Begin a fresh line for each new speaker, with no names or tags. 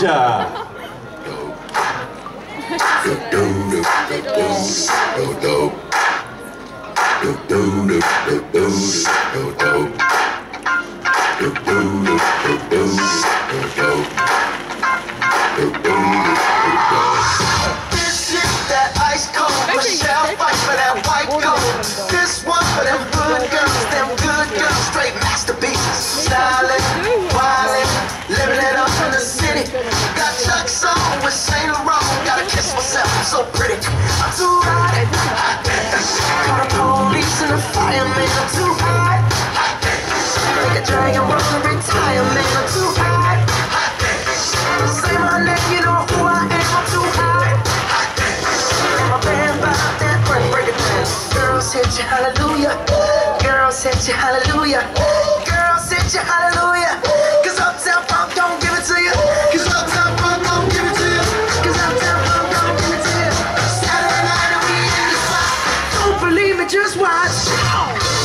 자.
This is that ice cold Michelle Pfeiffer that white gold. This one for them hood girls, them good girls, straight masterpieces. Styling, so pretty. I'm too hot. Call the police and the fireman. I'm too hot. Make a dragon want to retire, man. I'm too hot. Say my name, you know who I am. I'm too hot. My band bought that break, break it down. Girls hit you, hallelujah. Girls hit you, hallelujah. Just watch.